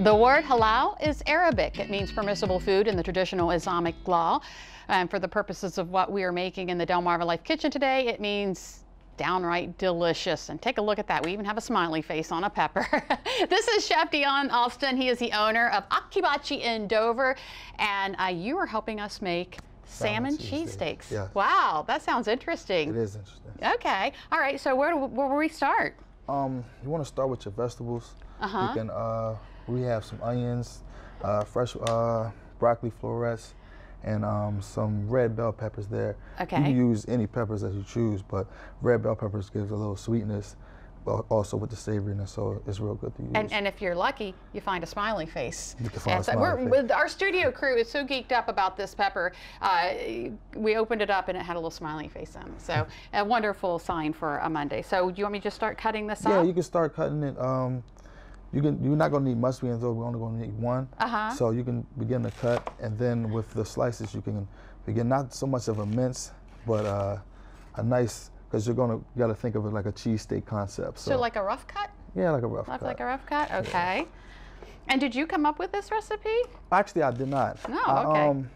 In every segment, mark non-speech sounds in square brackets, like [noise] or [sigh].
The word halal is Arabic. It means permissible food in the traditional Islamic law. And for the purposes of what we are making in the Delmarva Life Kitchen today, it means downright delicious. And take a look at that. We even have a smiley face on a pepper. [laughs] this is Chef Dion Alston. He is the owner of Akhibachi in Dover. And uh, you are helping us make salmon, salmon cheesesteaks. Yeah. Wow, that sounds interesting. It is interesting. Okay. All right. So where do, where will we start? Um, you want to start with your vegetables. Uh-huh. You can uh, we have some onions, uh, fresh uh, broccoli florets, and um, some red bell peppers there. Okay. You can use any peppers that you choose, but red bell peppers gives a little sweetness, but also with the savoriness, so it's real good to use. And, and if you're lucky, you find a smiley face. You can find a smiley face. With our studio crew is so geeked up about this pepper. Uh, we opened it up and it had a little smiley face on it. So [laughs] a wonderful sign for a Monday. So do you want me to just start cutting this yeah, up? Yeah, you can start cutting it. Um, you can you're not going to need much beans though. We're only going to need one. Uh-huh. So you can begin to cut, and then with the slices, you can begin not so much of a mince, but uh, a nice because you're going to got to think of it like a cheesesteak concept. So, so, like a rough cut. Yeah, like a rough like, cut. Like a rough cut. Okay. Yeah. And did you come up with this recipe? Actually, I did not. No. Oh, okay. I, um,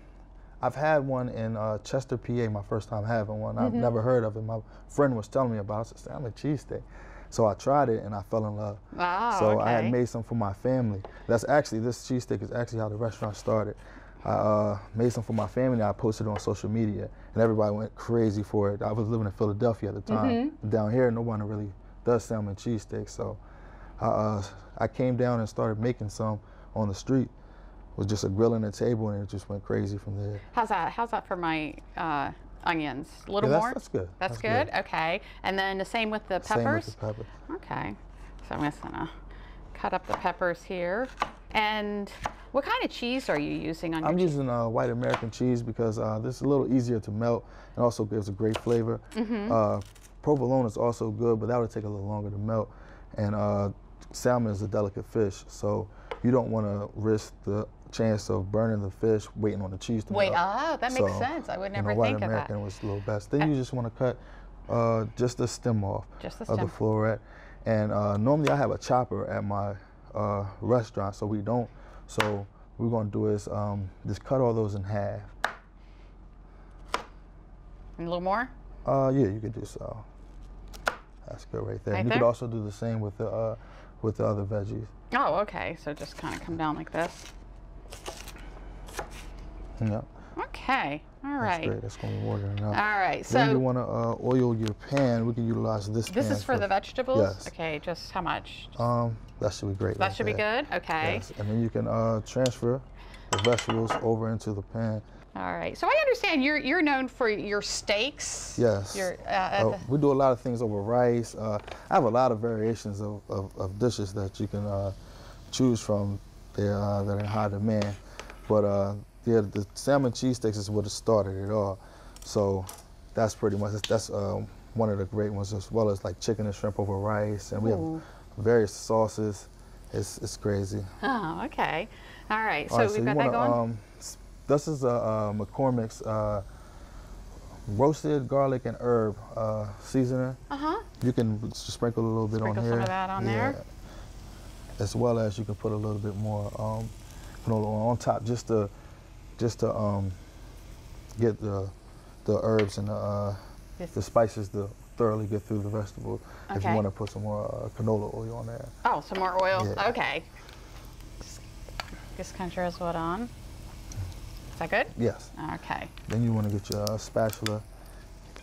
I've had one in uh, Chester, PA, my first time having one. I've mm-hmm. never heard of it. My friend was telling me about it. I said, I'm a cheesesteak. So I tried it and I fell in love. Wow. So okay. I had made some for my family. That's actually this cheesesteak is actually how the restaurant started. I uh, made some for my family. I posted it on social media, and everybody went crazy for it. I was living in Philadelphia at the time. Mm-hmm. Down here, no one really does salmon cheesesteak. So uh, I came down and started making some on the street. It was just a grill and a table, and it just went crazy from there. How's that? How's that for my uh, onions? A little yeah, more? That's good. That's, that's good? good? Okay. And then the same with the peppers? Same with the peppers. Okay. So I'm just going to cut up the peppers here. And what kind of cheese are you using on your I'm using uh, white American cheese because uh, this is a little easier to melt and also gives a great flavor. Mm -hmm. uh, provolone is also good, but that would take a little longer to melt. And uh, salmon is a delicate fish, so you don't want to risk the chance of burning the fish waiting on the cheese to Wait, melt. oh, that makes so, sense. I would never you know, think white American was a little best. Then you just want to cut uh, just the stem off just the of stem. the floret. And uh, normally I have a chopper at my uh, restaurant, so we don't. So what we're gonna do is um, just cut all those in half. And a little more? Uh, yeah, you could do so. That's good right there. Right and you there? could also do the same with the uh, with the other veggies. Oh, okay. So just kind of come down like this. Okay. All right. That's great. That's going to be enough. All right. So then you want to uh, oil your pan. We can utilize this. This is for first. the vegetables. Yes. Okay. Just how much? Um, that should be great. That right should there. be good. Okay. Yes. And then you can uh, transfer the vegetables over into the pan. All right. So I understand you're you're known for your steaks. Yes. Your, uh, uh, we do a lot of things over rice. Uh, I have a lot of variations of, of, of dishes that you can uh, choose from uh, that are in high demand. But uh, yeah, the salmon cheesesteaks is what it started it all. So that's pretty much that's uh, one of the great ones, as well as like chicken and shrimp over rice, and we Ooh. have various sauces. It's it's crazy. Oh, okay. All right. So all right, we've got wanna, that going. Um, this is a uh, McCormick's uh, roasted garlic and herb uh, seasoning. Uh huh. You can sprinkle a little bit Sprinkle on here. Sprinkle some of that on yeah. there. As well as you can put a little bit more um, canola on top, just to just to um, get the the herbs and the, uh, the spices to thoroughly get through the vegetable. If you want to put some more uh, canola oil on there. Oh, some more oil. Yeah. Okay. Just, kind of drizzle it on. Is that good? Yes. Okay. Then you want to get your uh, spatula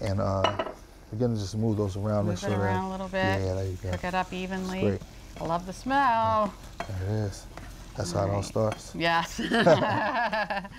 and uh, again just move those around. Move it sure around that, a little bit. Yeah, there you go. Cook it up evenly. great. I love the smell. There it is. That's how it all starts. Yes. [laughs]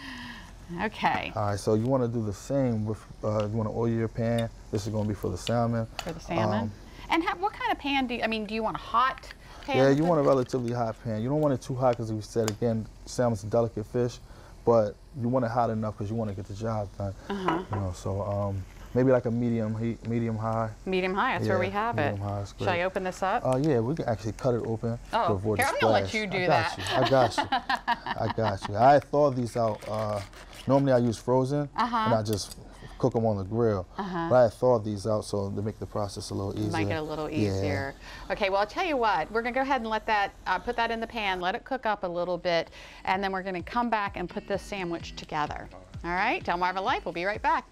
okay. All right, so you want to do the same with, uh, you want to oil your pan. This is going to be for the salmon. For the salmon. Um, and how, what kind of pan do you, I mean, do you want a hot pan? yeah, you want a relatively hot pan. You don't want it too hot because we said, again, salmon's a delicate fish, but you want it hot enough because you want to get the job done. Uh-huh. You know, so um, maybe like a medium heat, medium high. Medium high, that's where we Yeah, have it. high Should I open this up? Uh, yeah, we can actually cut it open Oh, to avoid here, the I'm gonna let you do I got that. You. I got you. I got you. I thawed these out. Uh, normally I use frozen, Uh-huh. and I just cook them on the grill. Uh-huh. But I thawed these out so to make the process a little easier. Make it a little Yeah. easier. Okay, well, I'll tell you what, we're gonna go ahead and let that, uh, put that in the pan, let it cook up a little bit, and then we're gonna come back and put this sandwich together. All right, Delmarva Life, we'll be right back.